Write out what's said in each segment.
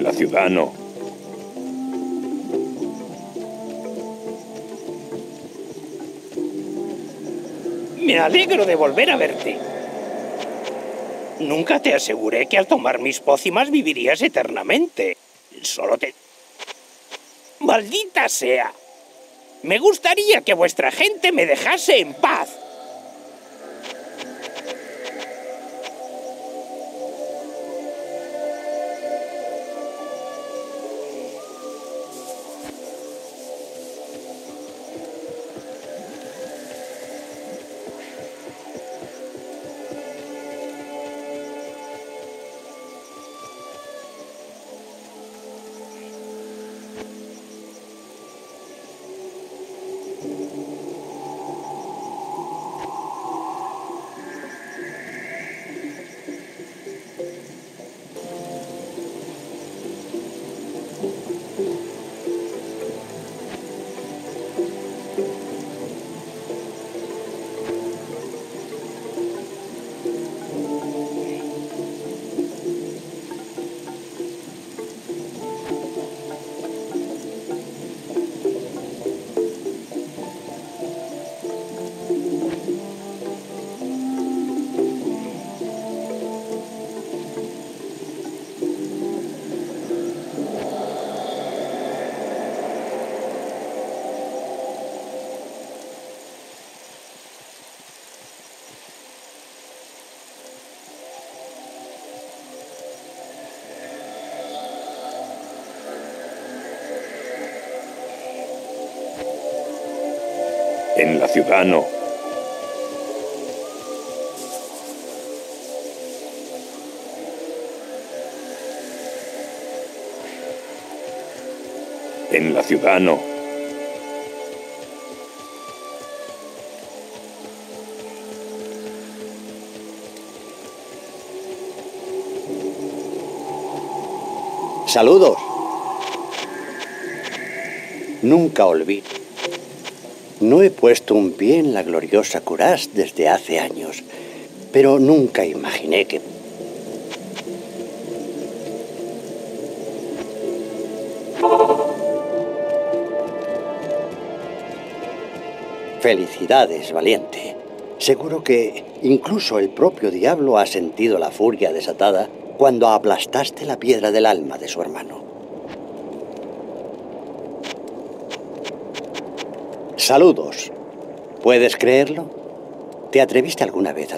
La ciudad no. Me alegro de volver a verte. Nunca te aseguré que al tomar mis pócimas vivirías eternamente. Solo te... ¡Maldita sea! Me gustaría que vuestra gente me dejase en paz. En la ciudad no. En la ciudad no. Saludos. Nunca olvido. No he puesto un pie en la gloriosa Curás desde hace años, pero nunca imaginé que... Felicidades, valiente. Seguro que incluso el propio diablo ha sentido la furia desatada cuando aplastaste la piedra del alma de su hermano. Saludos. ¿Puedes creerlo? ¿Te atreviste alguna vez a...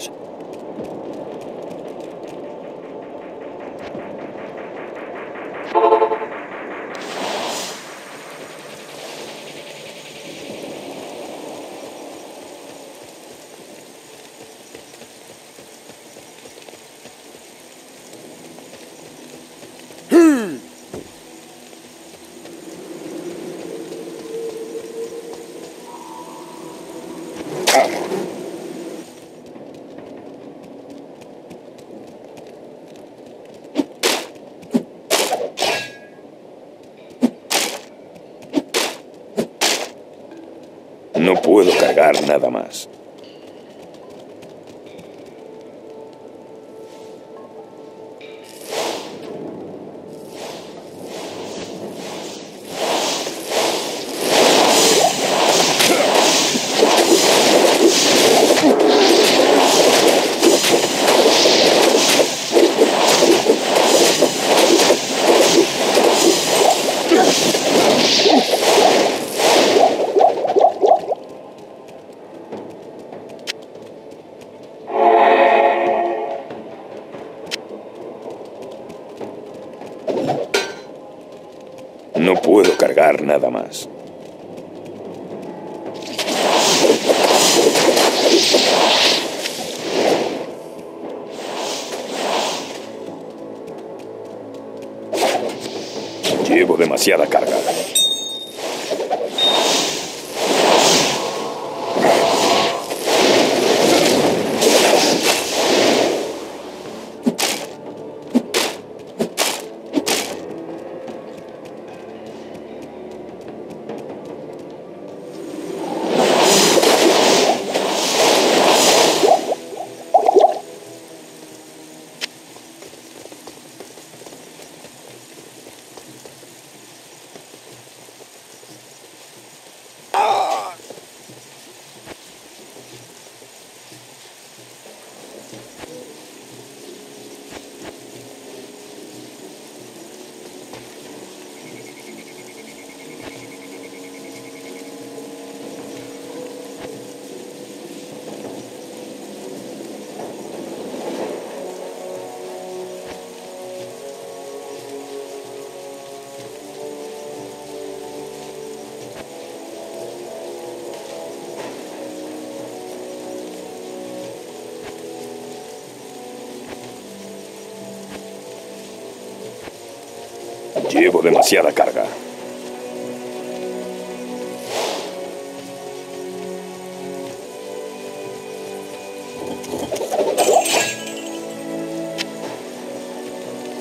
Llevo demasiada carga.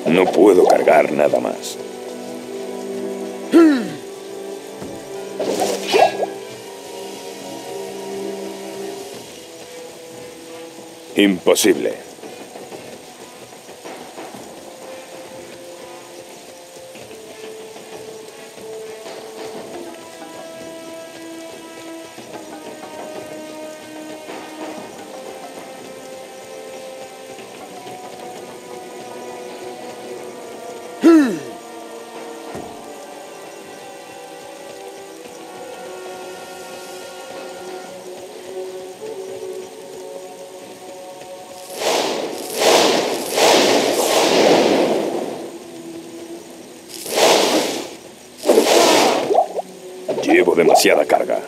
No puedo cargar nada más. Imposible. Demasiada carga.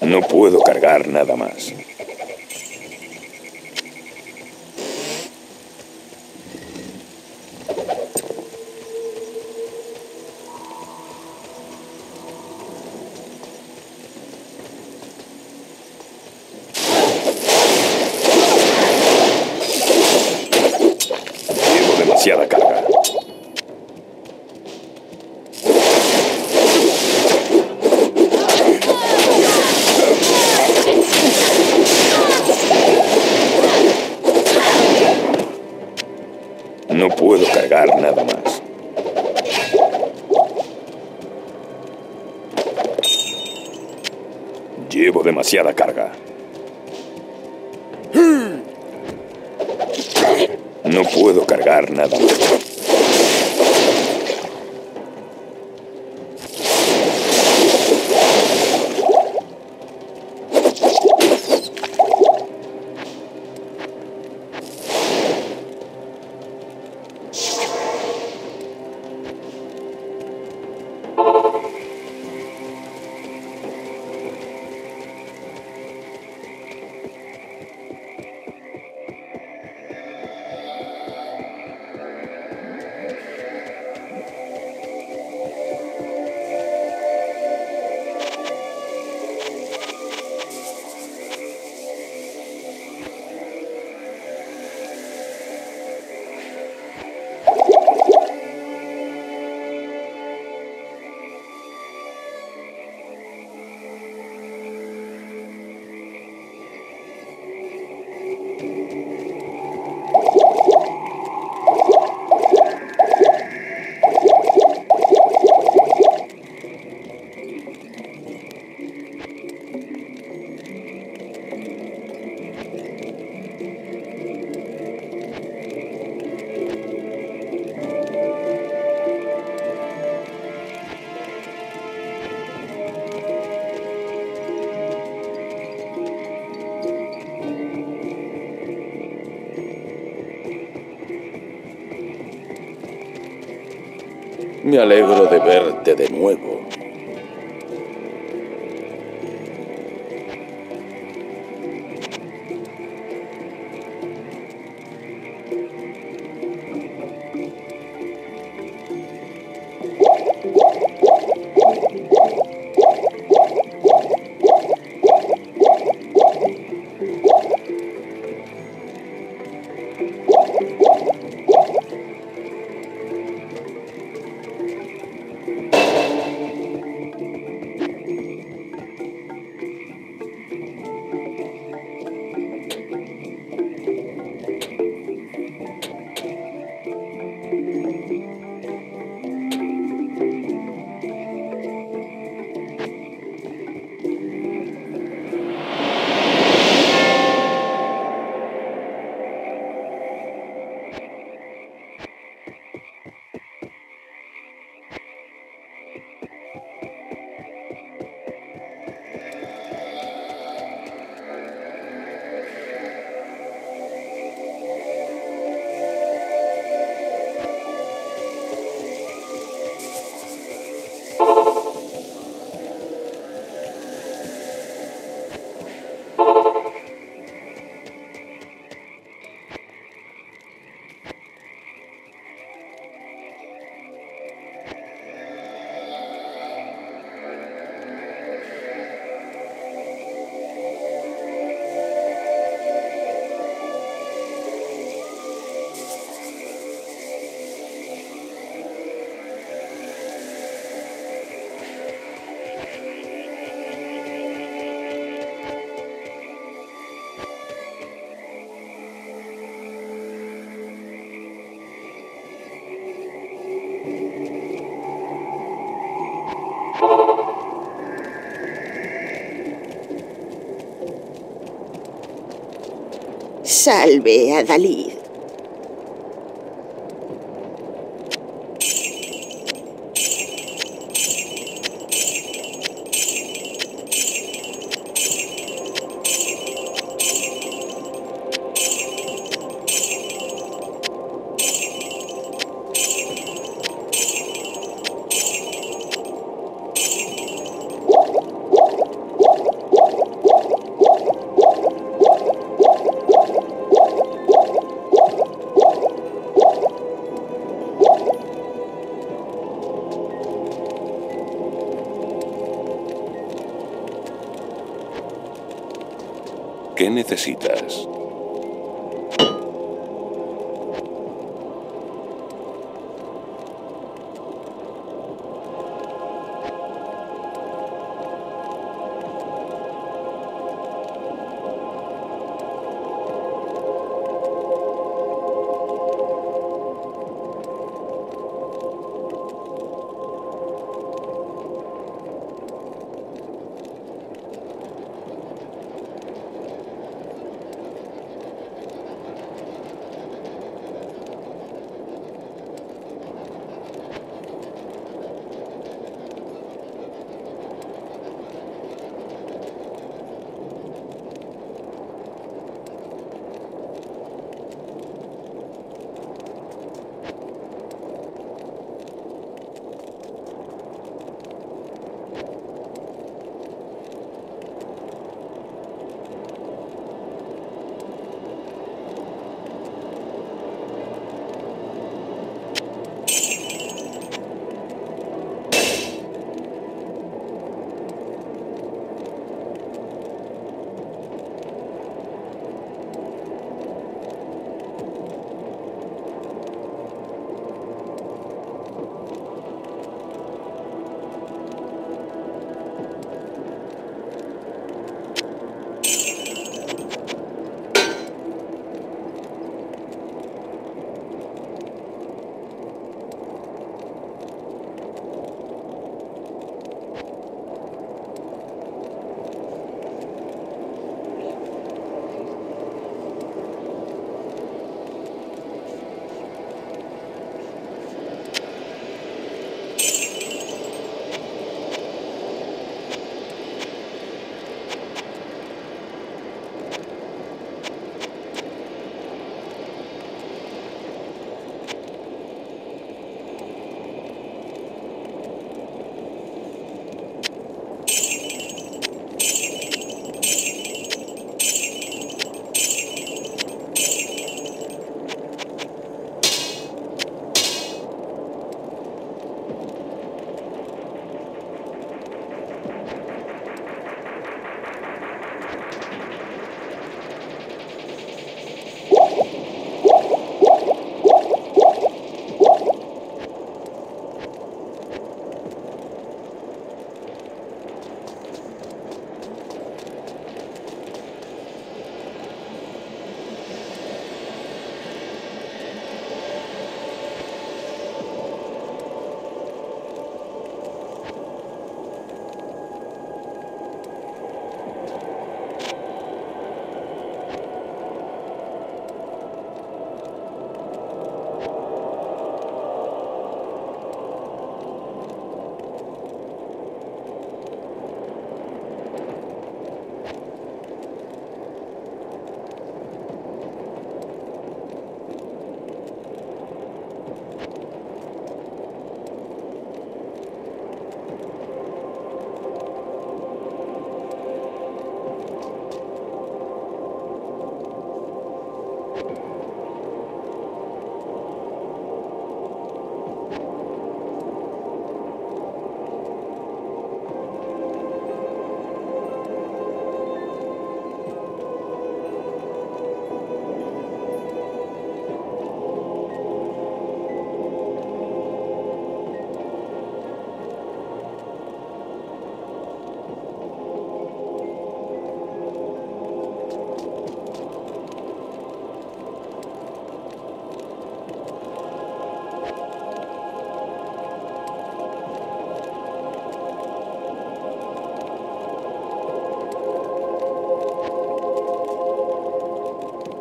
No puedo cargar nada más. Llevo demasiada carga. No puedo cargar nada más. Llevo demasiada carga. No puedo cargar nada más. Me alegro de verte de nuevo. Salve, Adalid. ¿Qué necesitas?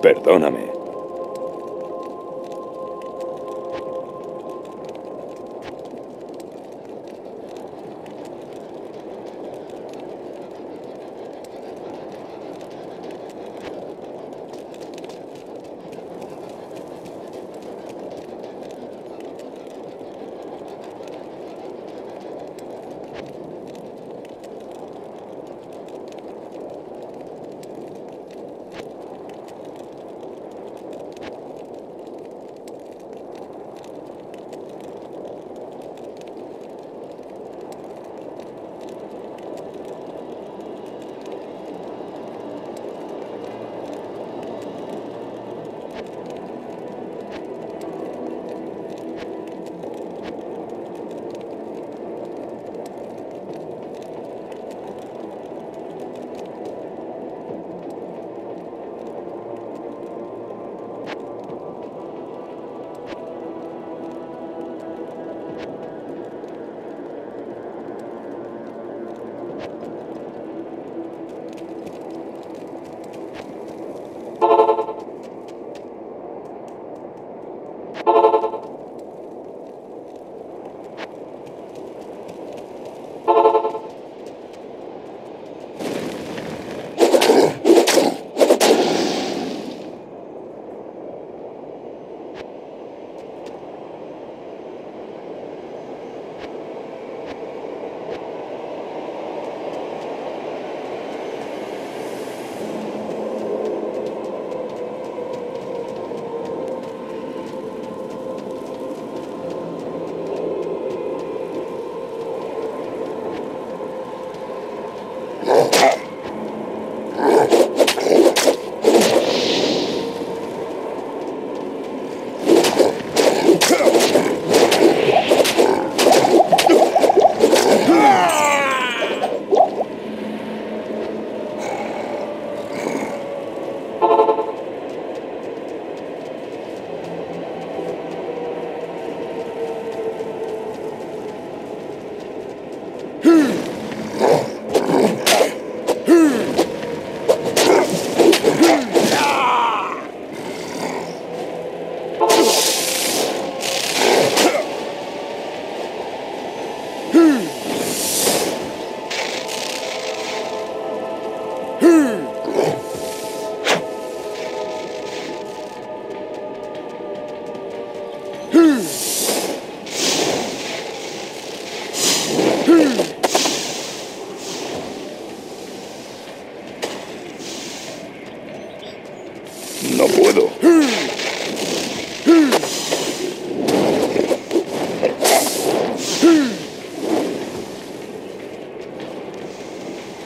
Perdóname.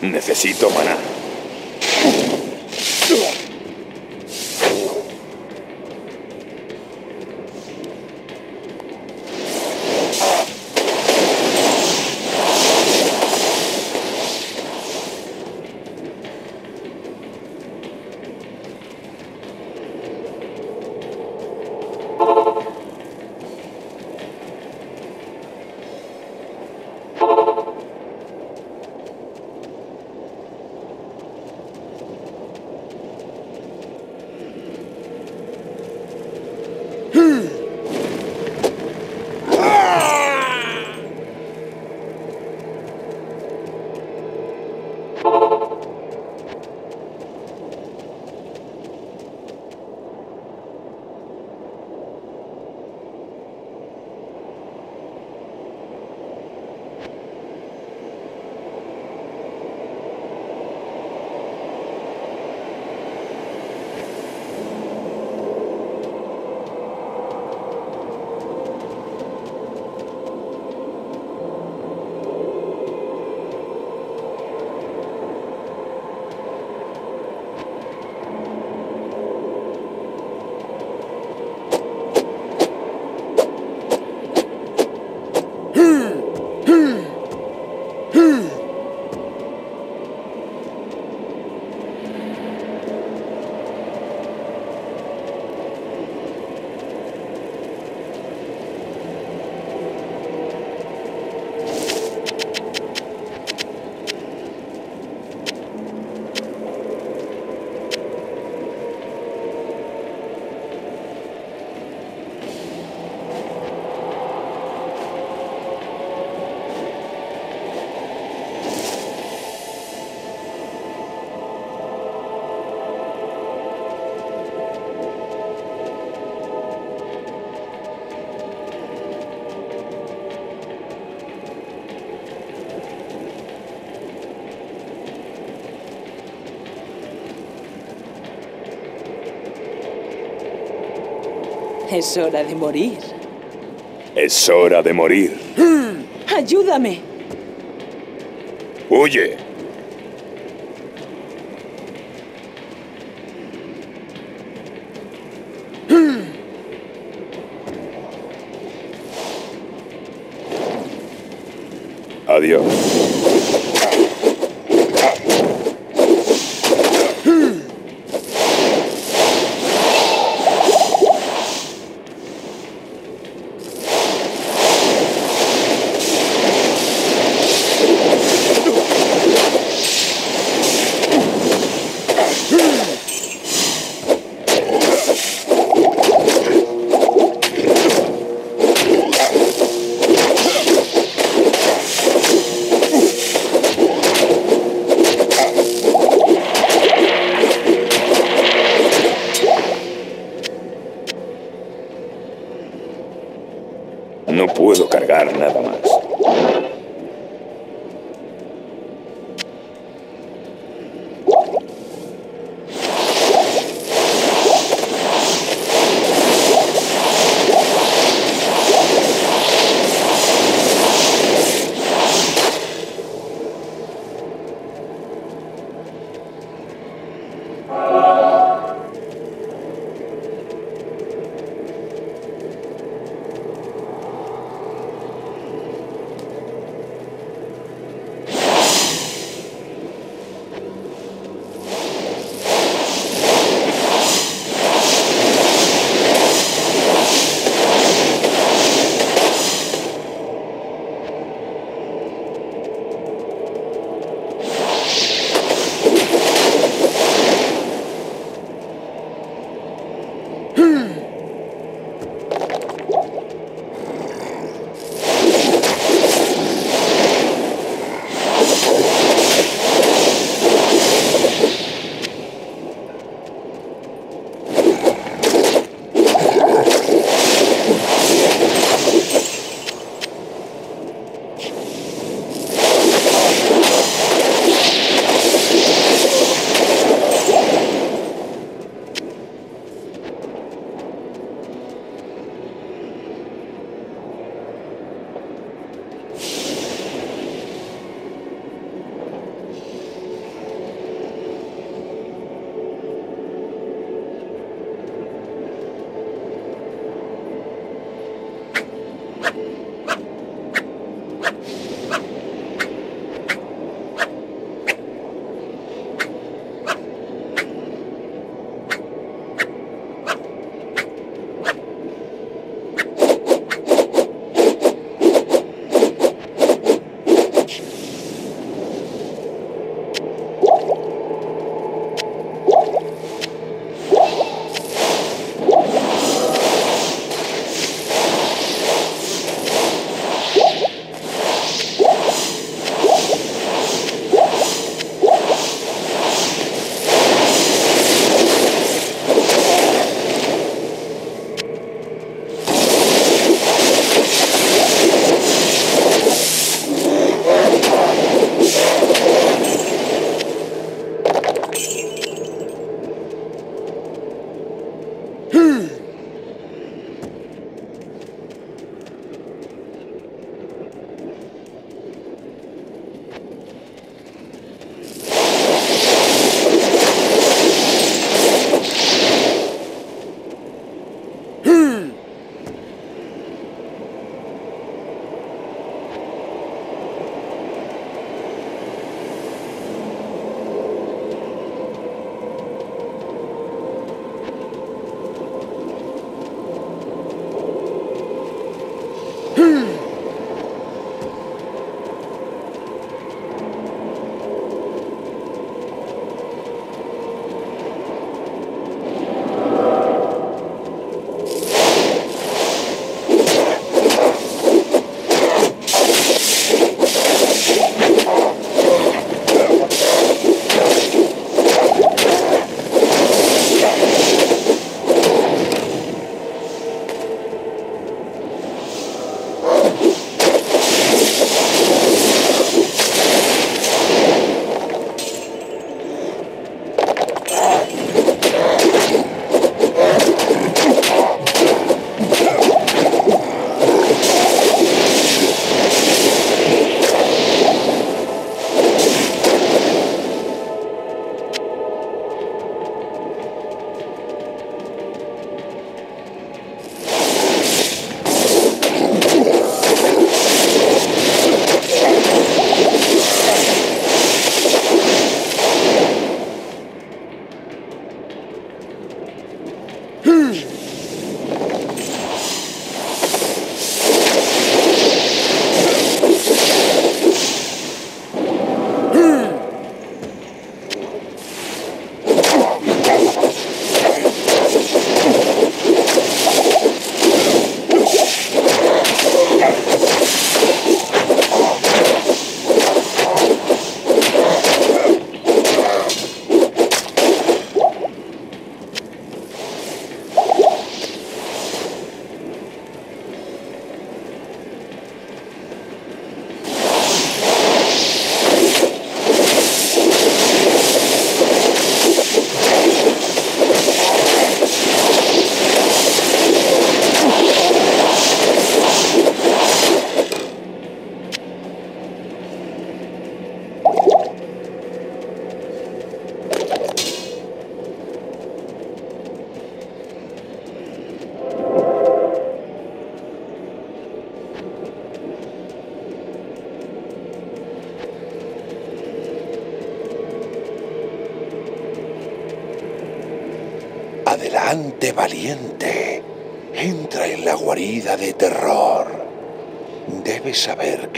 Necesito maná. Es hora de morir. Es hora de morir. ¡Ayúdame! ¡Huye! Adiós.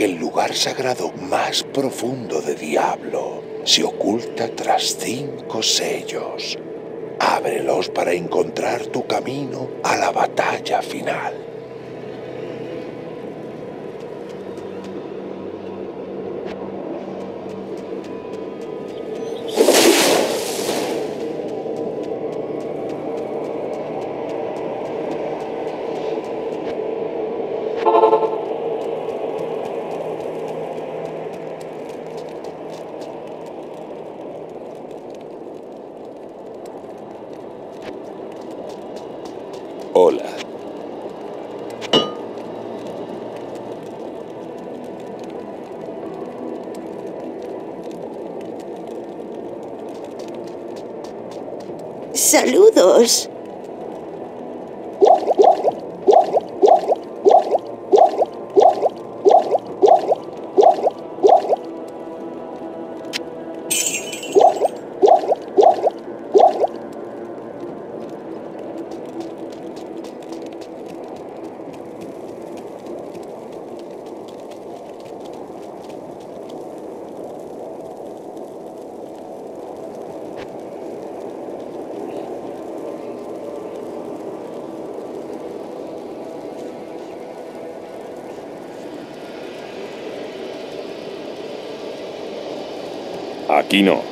El lugar sagrado más profundo de Diablo se oculta tras cinco sellos. Ábrelos para encontrar tu camino a la batalla final. Saludos. Aquí no.